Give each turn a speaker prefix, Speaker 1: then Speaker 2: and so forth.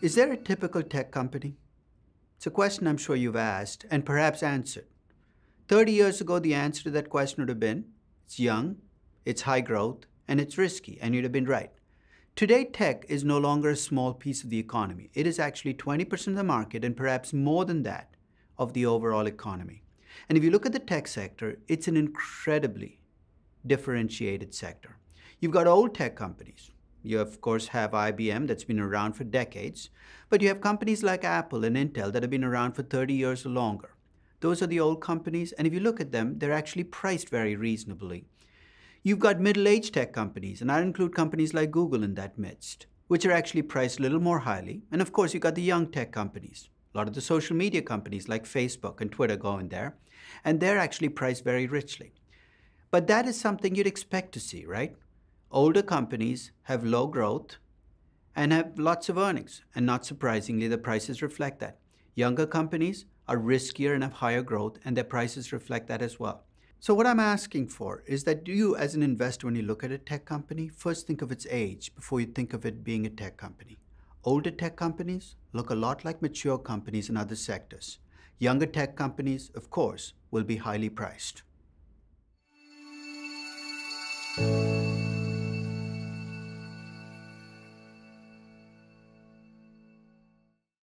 Speaker 1: Is there a typical tech company? It's a question I'm sure you've asked and perhaps answered. 30 years ago, the answer to that question would have been it's young, it's high growth, and it's risky, and you'd have been right. Today, tech is no longer a small piece of the economy. It is actually 20% of the market and perhaps more than that of the overall economy. And if you look at the tech sector, it's an incredibly differentiated sector. You've got old tech companies, you, of course, have IBM that's been around for decades, but you have companies like Apple and Intel that have been around for 30 years or longer. Those are the old companies, and if you look at them, they're actually priced very reasonably. You've got middle-aged tech companies, and I include companies like Google in that midst, which are actually priced a little more highly. And of course, you've got the young tech companies. A lot of the social media companies like Facebook and Twitter go in there, and they're actually priced very richly. But that is something you'd expect to see, right? Older companies have low growth and have lots of earnings, and not surprisingly, the prices reflect that. Younger companies are riskier and have higher growth, and their prices reflect that as well. So what I'm asking for is that do you as an investor, when you look at a tech company, first think of its age before you think of it being a tech company. Older tech companies look a lot like mature companies in other sectors. Younger tech companies, of course, will be highly priced.